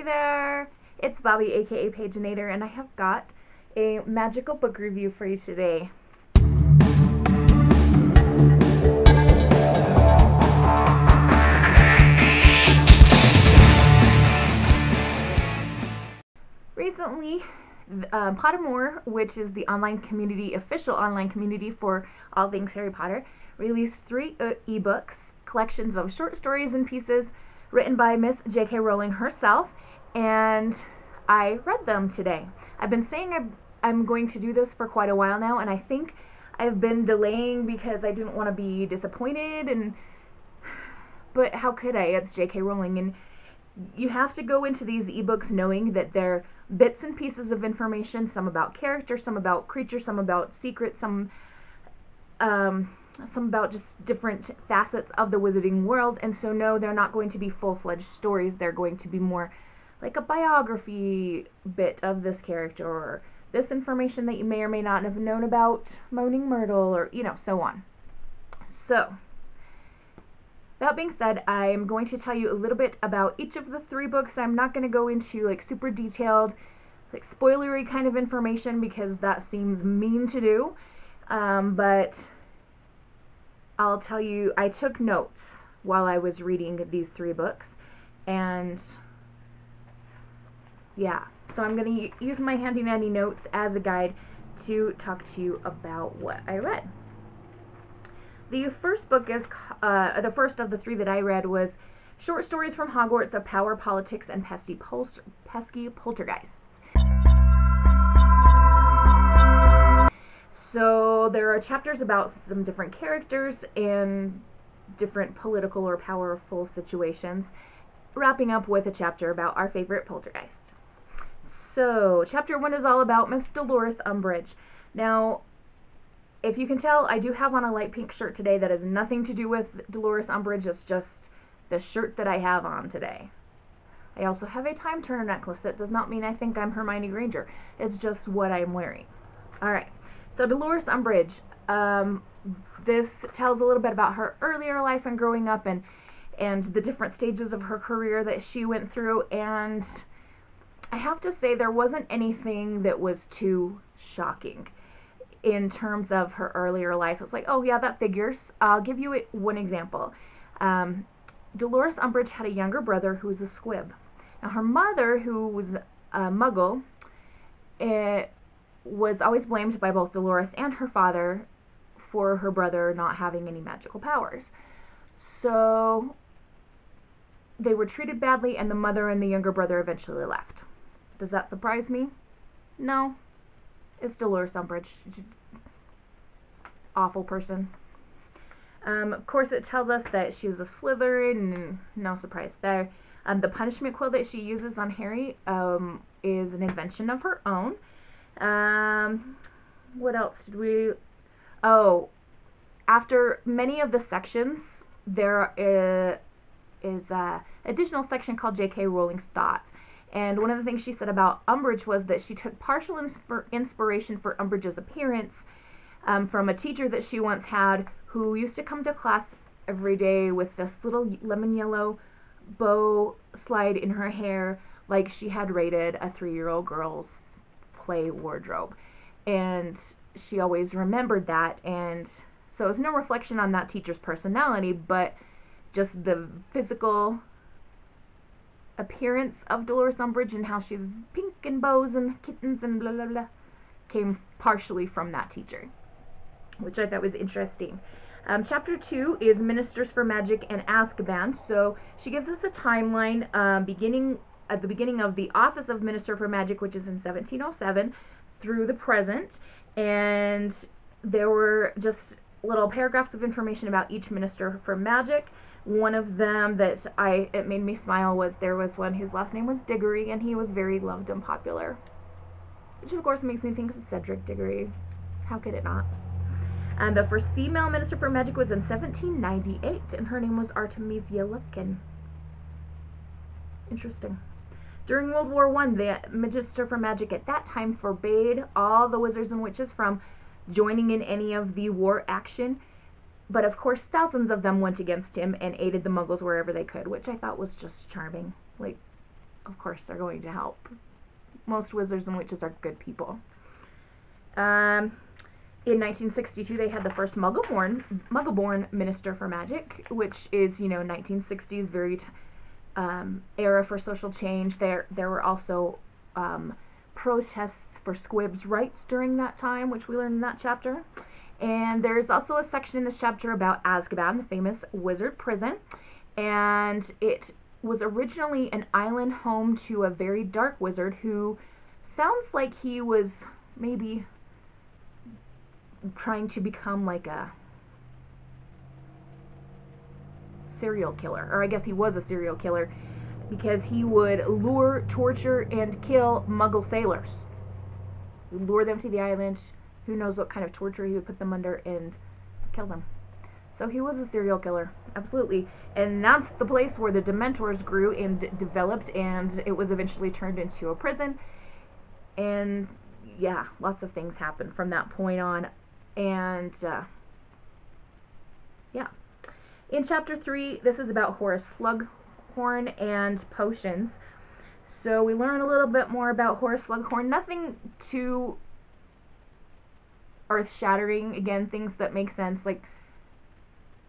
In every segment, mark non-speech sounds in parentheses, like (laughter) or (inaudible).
Hey there, it's Bobi, aka Paginator, and I have got a magical book review for you today. Recently, um, Pottermore, which is the online community, official online community for all things Harry Potter, released three uh, ebooks, collections of short stories and pieces written by Miss J.K. Rowling herself, and I read them today. I've been saying I'm, going to do this for quite a while now, and I think I've been delaying because I didn't want to be disappointed, and but how could I? It's J.K. Rowling, and you have to go into these ebooks knowing that they're bits and pieces of information, some about character, some about creatures, some about secrets, some um, some about just different facets of the wizarding world. And so, no, they're not going to be full fledged stories. They're going to be more like a biography bit of this character or this information that you may or may not have known about Moaning Myrtle or, you know, so on. So, that being said, I'm going to tell you a little bit about each of the three books. I'm not going to go into like super detailed, like spoilery kind of information because that seems mean to do. Um, but I'll tell you, I took notes while I was reading these three books, and yeah, so I'm going to use my handy dandy notes as a guide to talk to you about what I read. The first book is, uh, the first of the three that I read was Short Stories from Hogwarts of Power, Politics, and Pesky, Pesky Poltergeists. So there are chapters about some different characters and different political or powerful situations, wrapping up with a chapter about our favorite poltergeist. So, chapter one is all about Miss Dolores Umbridge. Now, if you can tell, I do have on a light pink shirt today that has nothing to do with Dolores Umbridge. It's just the shirt that I have on today. I also have a time turner necklace. That does not mean I think I'm Hermione Granger. It's just what I'm wearing. All right. So Dolores Umbridge, um, this tells a little bit about her earlier life and growing up and and the different stages of her career that she went through and I have to say there wasn't anything that was too shocking in terms of her earlier life. It's like, oh yeah, that figures. I'll give you one example. Um, Dolores Umbridge had a younger brother who was a squib. Now her mother, who was a muggle, it, was always blamed by both Dolores and her father for her brother not having any magical powers. So they were treated badly, and the mother and the younger brother eventually left. Does that surprise me? No. It's Dolores Umbridge. Awful person. Um, of course, it tells us that she was a Slytherin, no surprise there. Um, the punishment quill that she uses on Harry um, is an invention of her own. Um, what else did we? Oh, after many of the sections, there is, is a additional section called J.K. Rowling's Thoughts. And one of the things she said about Umbridge was that she took partial inspiration for Umbridge's appearance um, from a teacher that she once had who used to come to class every day with this little lemon yellow bow slide in her hair, like she had rated a three year old girl's play wardrobe. And she always remembered that. And so it's no reflection on that teacher's personality, but just the physical appearance of Dolores Umbridge and how she's pink and bows and kittens and blah blah blah came partially from that teacher, which I thought was interesting. Um, chapter two is Ministers for Magic and Azkaban. So she gives us a timeline um, beginning at the beginning of the Office of Minister for Magic, which is in 1707, through the present. And there were just little paragraphs of information about each Minister for Magic. One of them that I it made me smile was there was one whose last name was Diggory, and he was very loved and popular. Which of course makes me think of Cedric Diggory. How could it not? And the first female minister for magic was in 1798, and her name was Artemisia Lufkin. Interesting. During World War I, the Minister for Magic at that time forbade all the wizards and witches from joining in any of the war action. But of course, thousands of them went against him and aided the Muggles wherever they could, which I thought was just charming. Like, of course, they're going to help. Most wizards and witches are good people. Um, in 1962, they had the first Muggle-born, Muggle-born Minister for Magic, which is, you know, 1960s, very um, era for social change. There, there were also um, protests for squibs' rights during that time, which we learned in that chapter. And there's also a section in this chapter about Azkaban, the famous wizard prison. And it was originally an island home to a very dark wizard who sounds like he was maybe trying to become like a serial killer, or I guess he was a serial killer because he would lure, torture, and kill Muggle sailors. Lure them to the island. Who knows what kind of torture he would put them under and kill them. So he was a serial killer, absolutely. And that's the place where the Dementors grew and developed, and it was eventually turned into a prison. And yeah, lots of things happened from that point on and uh, yeah. In chapter 3, this is about Horace Slughorn and potions. So we learn a little bit more about Horace Slughorn. Nothing too earth shattering. Again, things that make sense. Like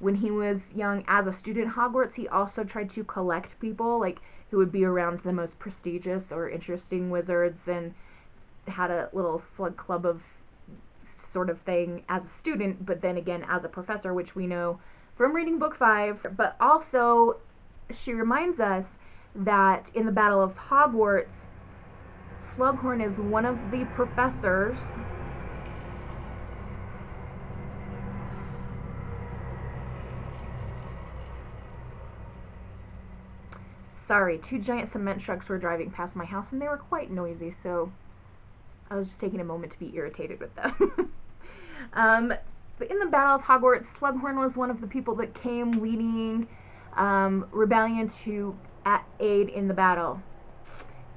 when he was young as a student Hogwarts, he also tried to collect people, like who would be around the most prestigious or interesting wizards, and had a little slug club of sort of thing as a student, but then again as a professor, which we know from reading book five. But also, she reminds us that in the Battle of Hogwarts, Slughorn is one of the professors. Sorry, two giant cement trucks were driving past my house and they were quite noisy, so I was just taking a moment to be irritated with them. (laughs) Um, but in the Battle of Hogwarts, Slughorn was one of the people that came leading um, rebellion to aid in the battle.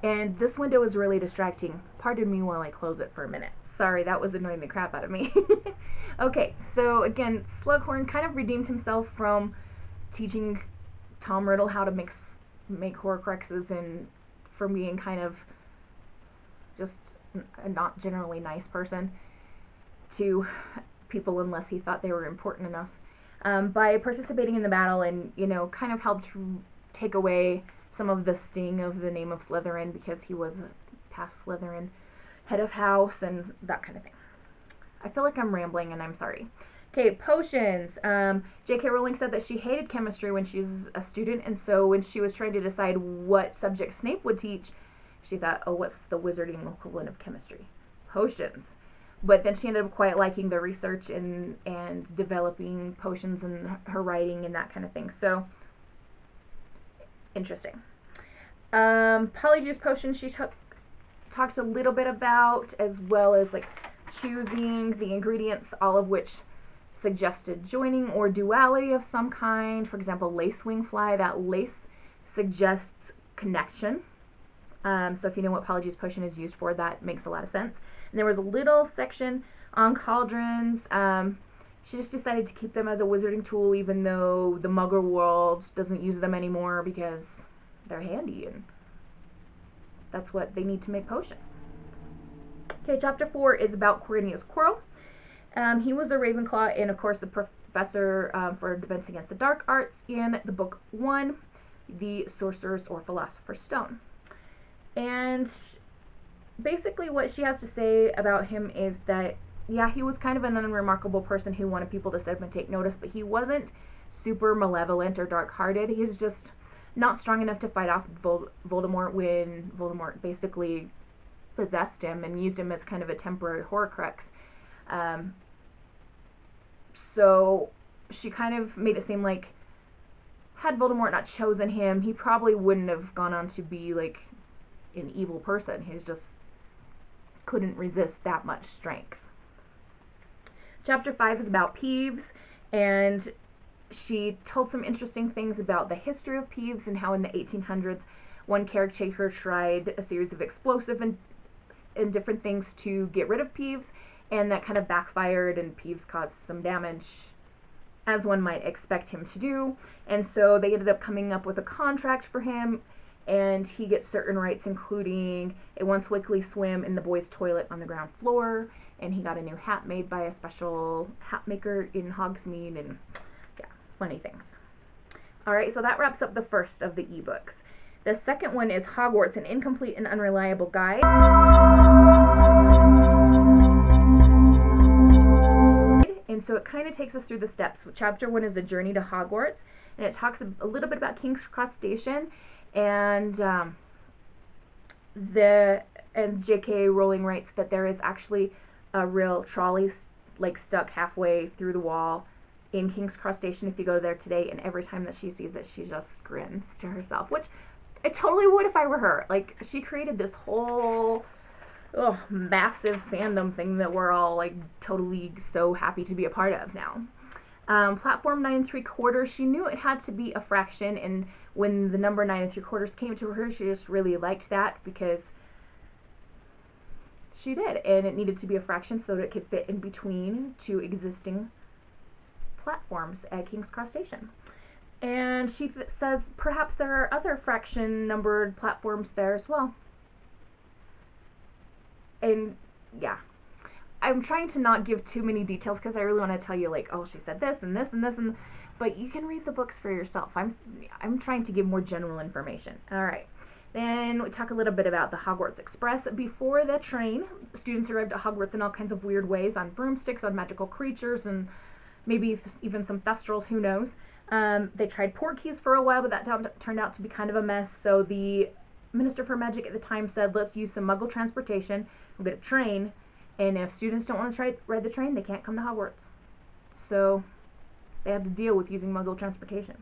And this window is really distracting. Pardon me while I close it for a minute. Sorry, that was annoying the crap out of me. (laughs) okay, so again, Slughorn kind of redeemed himself from teaching Tom Riddle how to mix make Horcruxes and from being kind of just a not generally nice person to people unless he thought they were important enough. Um, by participating in the battle and, you know, kind of helped take away some of the sting of the name of Slytherin because he was a past Slytherin head of house and that kind of thing. I feel like I'm rambling and I'm sorry. Okay, potions. Um, J.K. Rowling said that she hated chemistry when she was a student, and so when she was trying to decide what subject Snape would teach, she thought, oh, what's the wizarding equivalent of chemistry? Potions but then she ended up quite liking the research and and developing potions and her writing and that kind of thing. So interesting. Um, polyjuice potion she took talked a little bit about as well as like choosing the ingredients, all of which suggested joining or duality of some kind. For example, lacewing fly. That lace suggests connection. Um, so if you know what polyjuice potion is used for, that makes a lot of sense. And there was a little section on cauldrons. Um, she just decided to keep them as a wizarding tool, even though the Muggle world doesn't use them anymore because they're handy and that's what they need to make potions. Okay, chapter four is about Cornelius Quirrell. Um, he was a Ravenclaw and, of course, a professor um, for Defense Against the Dark Arts in the book one, The Sorcerer's or Philosopher's Stone. And basically what she has to say about him is that yeah, he was kind of an unremarkable person who wanted people to sit up and take notice, but he wasn't super malevolent or dark-hearted. He's just not strong enough to fight off Vol- Voldemort when Voldemort basically possessed him and used him as kind of a temporary Horcrux. Um, so she kind of made it seem like had Voldemort not chosen him, he probably wouldn't have gone on to be like an evil person. He's just couldn't resist that much strength. Chapter 5 is about Peeves, and she told some interesting things about the history of Peeves and how in the 1800s one caretaker tried a series of explosive and, and different things to get rid of Peeves, and that kind of backfired, and Peeves caused some damage, as one might expect him to do. And so they ended up coming up with a contract for him and he gets certain rights, including a once weekly swim in the boys' toilet on the ground floor, and he got a new hat made by a special hat maker in Hogsmeade, and yeah, funny things. All right, so that wraps up the first of the ebooks. The second one is Hogwarts, an incomplete and unreliable guide. And so it kind of takes us through the steps. Chapter one is a journey to Hogwarts, and it talks a little bit about King's Cross Station and um, the and J.K. Rowling writes that there is actually a real trolley like stuck halfway through the wall in King's Cross Station if you go there today, and every time that she sees it, she just grins to herself, which I totally would if I were her. Like she created this whole oh, massive fandom thing that we're all like totally so happy to be a part of now. Um, platform nine and three quarters, she knew it had to be a fraction, and when the number nine and three quarters came to her, she just really liked that because she did, and it needed to be a fraction so that it could fit in between two existing platforms at King's Cross Station. And she says perhaps there are other fraction numbered platforms there as well. And yeah, I'm trying to not give too many details because I really want to tell you like, oh, she said this and this and this and but you can read the books for yourself. I'm I'm trying to give more general information. All right. Then we talk a little bit about the Hogwarts Express. Before the train, students arrived at Hogwarts in all kinds of weird ways on broomsticks, on magical creatures, and maybe even some thestrals, who knows. Um, they tried Portkeys for a while, but that turned out to be kind of a mess. So the Minister for Magic at the time said, let's use some muggle transportation. We'll get a train and if students don't want to try ride the train, they can't come to Hogwarts. So they have to deal with using Muggle transportation.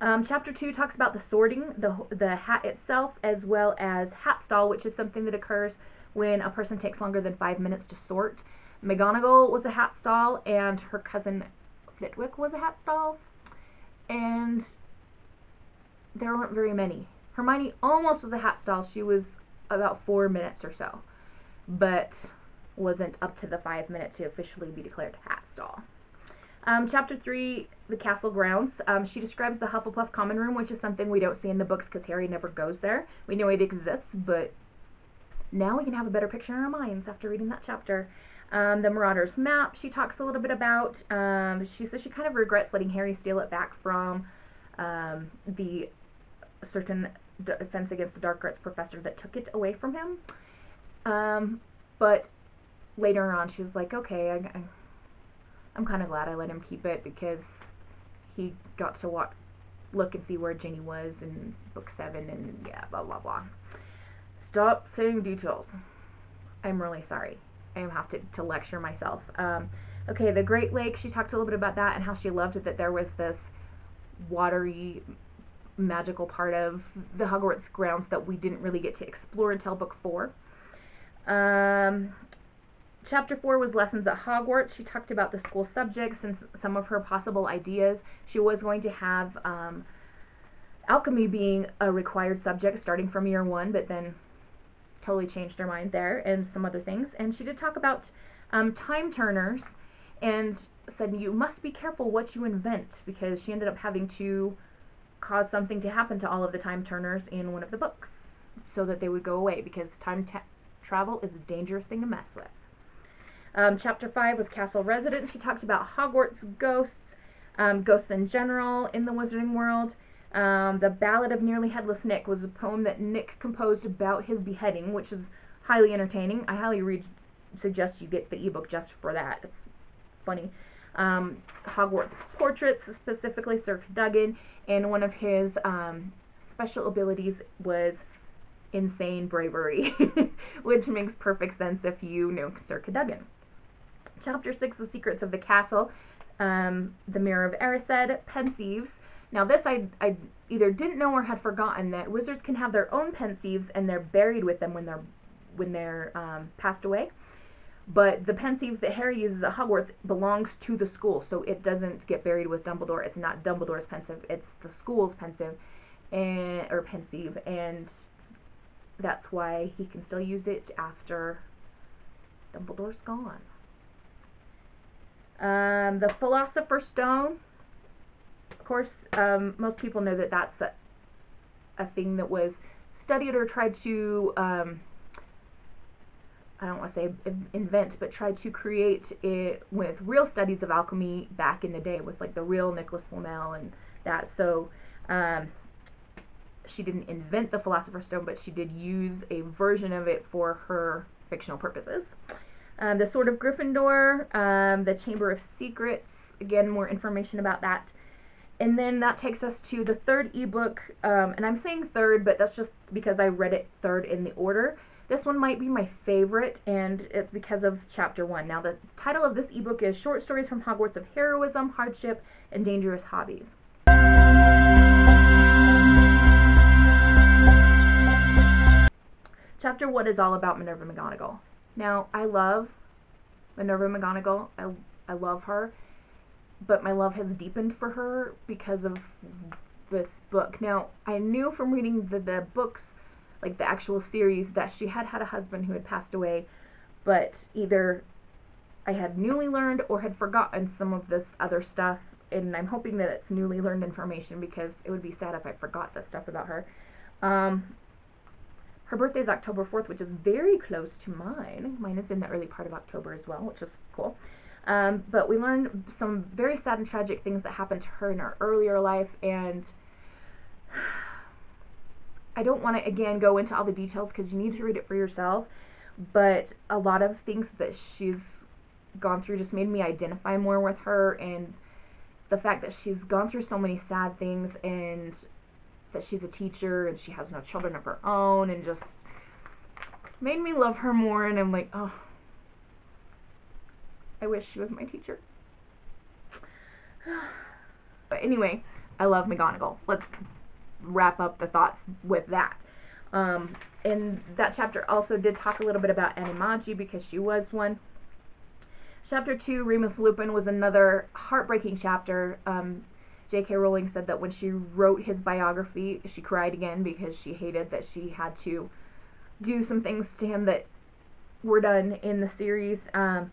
Um, chapter 2 talks about the sorting, the, the hat itself, as well as hat stall, which is something that occurs when a person takes longer than five minutes to sort. McGonagall was a hat stall, and her cousin Flitwick was a hat stall. And there weren't very many. Hermione almost was a hat stall. She was about four minutes or so but wasn't up to the five minutes to officially be declared hat stall. Um, chapter 3, The Castle Grounds. Um, she describes the Hufflepuff Common Room, which is something we don't see in the books because Harry never goes there. We know it exists, but now we can have a better picture in our minds after reading that chapter. Um, the Marauders map, she talks a little bit about. Um, she says she kind of regrets letting Harry steal it back from um, the certain Defense Against the Dark Arts professor that took it away from him. Um, but later on, she was like, okay, I, I, I'm kind of glad I let him keep it because he got to walk, look and see where Ginny was in book seven, and yeah, blah blah blah. Stop saying details. I'm really sorry. I have to, to lecture myself. Um, okay, the Great Lake. She talked a little bit about that and how she loved it that there was this watery, magical part of the Hogwarts grounds that we didn't really get to explore until book four. Um, chapter 4 was Lessons at Hogwarts. She talked about the school subjects and some of her possible ideas. She was going to have um, alchemy being a required subject starting from year one, but then totally changed her mind there and some other things. And she did talk about um, time turners and said you must be careful what you invent because she ended up having to cause something to happen to all of the time turners in one of the books so that they would go away because time Travel is a dangerous thing to mess with. Um, chapter 5 was Castle Residence. She talked about Hogwarts ghosts, um, ghosts in general in the wizarding world. Um, the Ballad of Nearly Headless Nick was a poem that Nick composed about his beheading, which is highly entertaining. I highly read, suggest you get the ebook just for that. It's funny. Um, Hogwarts portraits, specifically Sir Cadogan, and one of his um, special abilities was insane bravery, (laughs) which makes perfect sense if you know Sir Cadogan. Chapter 6, The Secrets of the Castle, um, The Mirror of Erised, Pensieves. Now this I, I either didn't know or had forgotten that wizards can have their own Pensieves and they're buried with them when they're when they're um, passed away. But the Pensieve that Harry uses at Hogwarts belongs to the school, so it doesn't get buried with Dumbledore. It's not Dumbledore's Pensieve; it's the school's Pensieve, and or Pensieve, and that's why he can still use it after Dumbledore's gone. Um, the Philosopher's Stone. Of course, um, most people know that that's a, a thing that was studied or tried to um, I don't want to say invent, but tried to create it with real studies of alchemy back in the day with like the real Nicholas Flamel and that. So um, she didn't invent the Philosopher's Stone, but she did use a version of it for her fictional purposes. Um, the Sword of Gryffindor, um, the Chamber of Secrets, again, more information about that. And then that takes us to the third ebook, um, and I'm saying third, but that's just because I read it third in the order. This one might be my favorite, and it's because of chapter one. Now, the title of this ebook is Short Stories from Hogwarts of Heroism, Hardship, and Dangerous Hobbies. Chapter one is all about Minerva McGonagall. Now, I love Minerva McGonagall. I, I love her, but my love has deepened for her because of this book. Now, I knew from reading the, the books like the actual series that she had had a husband who had passed away, but either I had newly learned or had forgotten some of this other stuff. And I'm hoping that it's newly learned information because it would be sad if I forgot this stuff about her. Um, her birthday is October 4th, which is very close to mine. Mine is in the early part of October as well, which is cool. Um, but we learned some very sad and tragic things that happened to her in her earlier life, and I don't want to again go into all the details because you need to read it for yourself. But a lot of things that she's gone through just made me identify more with her and the fact that she's gone through so many sad things and that she's a teacher and she has no children of her own and just made me love her more and I'm like, oh I wish she was my teacher. (sighs) but anyway, I love McGonagall. Let's wrap up the thoughts with that. Um, and that chapter also did talk a little bit about Animagi because she was one. Chapter 2, Remus Lupin, was another heartbreaking chapter. Um, J.K. Rowling said that when she wrote his biography, she cried again because she hated that she had to do some things to him that were done in the series. Um,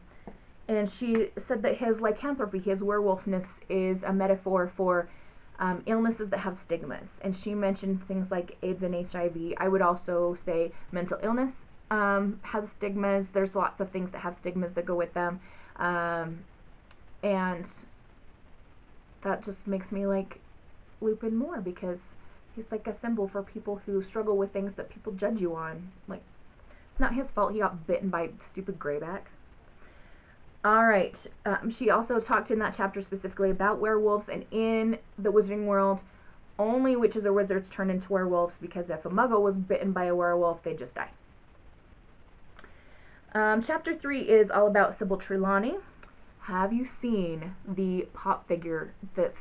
and she said that his lycanthropy, his werewolfness, is a metaphor for um, illnesses that have stigmas. And she mentioned things like AIDS and HIV. I would also say mental illness um, has stigmas. There's lots of things that have stigmas that go with them. Um, and that just makes me like Lupin more because he's like a symbol for people who struggle with things that people judge you on. Like, it's not his fault he got bitten by stupid Greyback. All right. Um, she also talked in that chapter specifically about werewolves, and in the wizarding world, only witches or wizards turn into werewolves because if a muggle was bitten by a werewolf, they'd just die. Um, chapter 3 is all about Sybil Trelawney. Have you seen the pop figure that's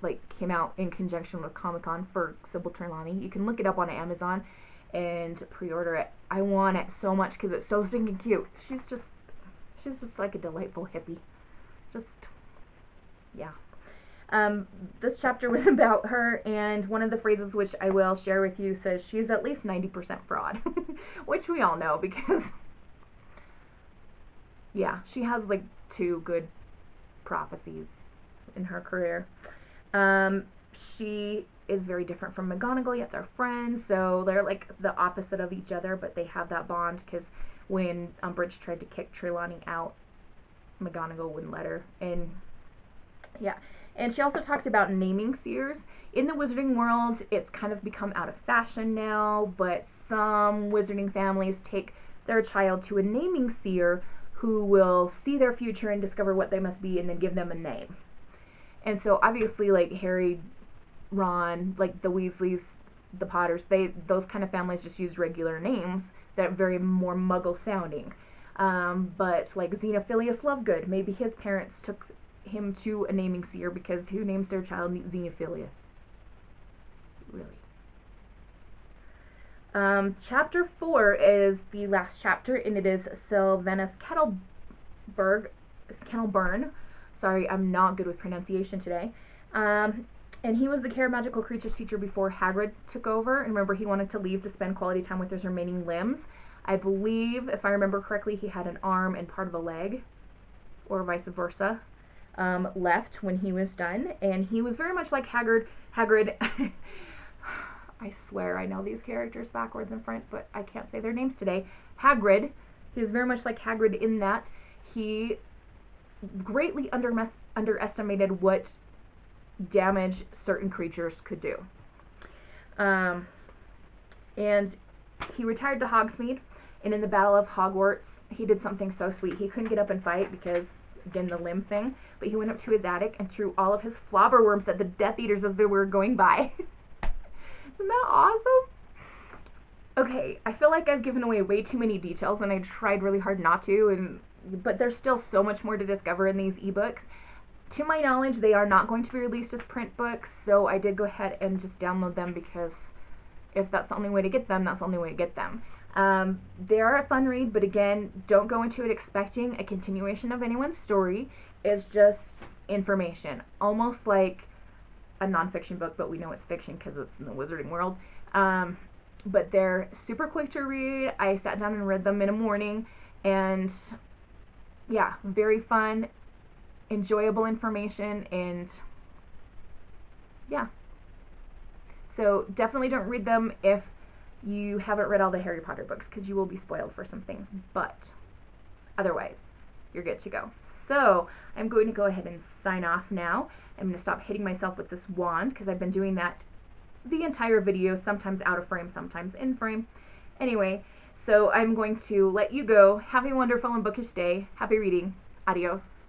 like came out in conjunction with Comic Con for Sybil Trelawney? You can look it up on Amazon and pre-order it. I want it so much because it's so stinking cute. She's just She's just like a delightful hippie. Just, yeah. Um, this chapter was (laughs) about her, and one of the phrases which I will share with you says she's at least 90% fraud, (laughs) which we all know because, (laughs) yeah, she has like two good prophecies in her career. Um, she is very different from McGonagall, yet they're friends, so they're like the opposite of each other, but they have that bond because when Umbridge tried to kick Trelawney out, McGonagall wouldn't let her. And yeah. And she also talked about naming seers. In the wizarding world, it's kind of become out of fashion now, but some wizarding families take their child to a naming seer who will see their future and discover what they must be and then give them a name. And so obviously like Harry, Ron, like the Weasleys, the Potters, they those kind of families just use regular names that very more muggle sounding. Um, but like Xenophilius Lovegood, maybe his parents took him to a naming seer because who names their child Xenophilius? Really? Um, chapter 4 is the last chapter, and it is Sylvanus Kettleberg, Kettleburn. Sorry, I'm not good with pronunciation today. Um, and he was the care of magical creatures teacher before Hagrid took over. And remember, he wanted to leave to spend quality time with his remaining limbs. I believe, if I remember correctly, he had an arm and part of a leg, or vice versa, um, left when he was done. And he was very much like Hagrid. Hagrid, (laughs) I swear I know these characters backwards and front, but I can't say their names today. Hagrid. He was very much like Hagrid in that he greatly under underestimated what damage certain creatures could do. Um, and he retired to Hogsmeade, and in the Battle of Hogwarts, he did something so sweet. He couldn't get up and fight because, again, the limb thing, but he went up to his attic and threw all of his flobberworms at the Death Eaters as they were going by. (laughs) Isn't that awesome? Okay, I feel like I've given away way too many details and I tried really hard not to and but there's still so much more to discover in these ebooks. To my knowledge, they are not going to be released as print books, so I did go ahead and just download them because if that's the only way to get them, that's the only way to get them. Um, they are a fun read, but again, don't go into it expecting a continuation of anyone's story. It's just information, almost like a nonfiction book, but we know it's fiction because it's in the wizarding world. Um, but they're super quick to read. I sat down and read them in a morning, and yeah, very fun, enjoyable information, and yeah. So definitely don't read them if you haven't read all the Harry Potter books because you will be spoiled for some things. But otherwise, you're good to go. So I'm going to go ahead and sign off now. I'm going to stop hitting myself with this wand because I've been doing that the entire video, sometimes out of frame, sometimes in frame. Anyway, so I'm going to let you go. Have a wonderful and bookish day. Happy reading. Adios.